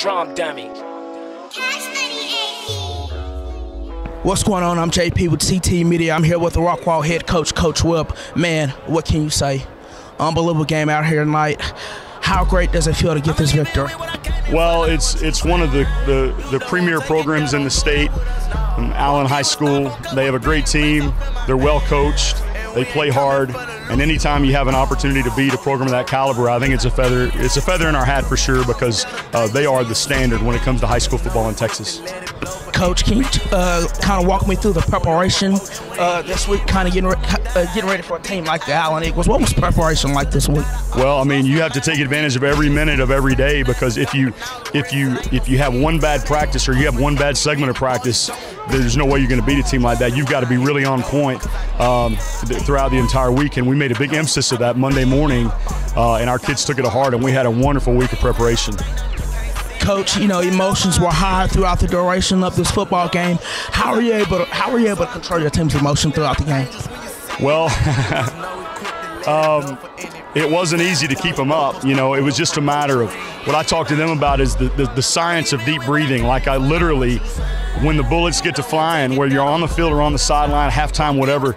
Drum dummy. What's going on? I'm JP with CTE Media. I'm here with the Rockwall head coach, Coach Webb. Man, what can you say? Unbelievable game out here tonight. How great does it feel to get this victory? Well, it's it's one of the, the, the premier programs in the state. Um, Allen High School. They have a great team. They're well coached. They play hard, and anytime you have an opportunity to beat a program of that caliber, I think it's a feather. It's a feather in our hat for sure because uh, they are the standard when it comes to high school football in Texas. Coach, can you uh, kind of walk me through the preparation uh, this week? Kind of getting re- uh, getting ready for a team like the Allen Eagles. What was preparation like this week? Well, I mean, you have to take advantage of every minute of every day because if you if you if you have one bad practice or you have one bad segment of practice, there's no way you're going to beat a team like that. You've got to be really on point um, th- throughout the entire week, and we made a big emphasis of that Monday morning, uh, and our kids took it to heart, and we had a wonderful week of preparation. Coach, you know emotions were high throughout the duration of this football game. How are you able? To, how are you able to control your team's emotion throughout the game? Well, um, it wasn't easy to keep them up. You know, it was just a matter of what I talked to them about is the, the, the science of deep breathing. Like I literally, when the bullets get to flying, where you're on the field or on the sideline, halftime, whatever,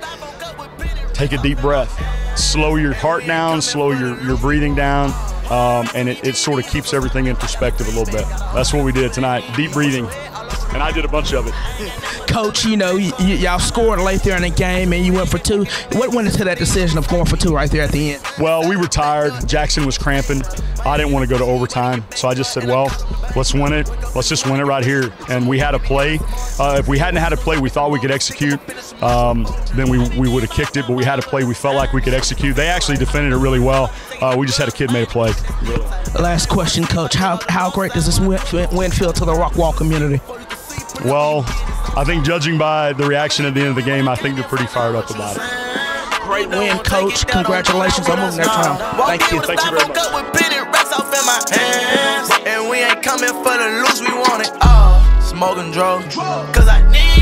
take a deep breath. Slow your heart down, slow your, your breathing down, um, and it, it sort of keeps everything in perspective a little bit. That's what we did tonight. Deep breathing. And I did a bunch of it. Coach, you know, y- y- y'all scored late there in the game and you went for two. What went into that decision of going for two right there at the end? Well, we were tired. Jackson was cramping. I didn't want to go to overtime, so I just said, "Well, let's win it. Let's just win it right here." And we had a play. Uh, if we hadn't had a play, we thought we could execute. Um, then we, we would have kicked it, but we had a play we felt like we could execute. They actually defended it really well. Uh, we just had a kid made a play. Last question, Coach. How how great does this win, win feel to the Rockwall community? Well, I think judging by the reaction at the end of the game, I think they're pretty fired up about it. Great win, Coach. Congratulations on moving that time. Thank you. Thank you very much. Up with penny racks off in my hands. And we ain't coming for the loose, we want it all. Smoking drugs. Cause I need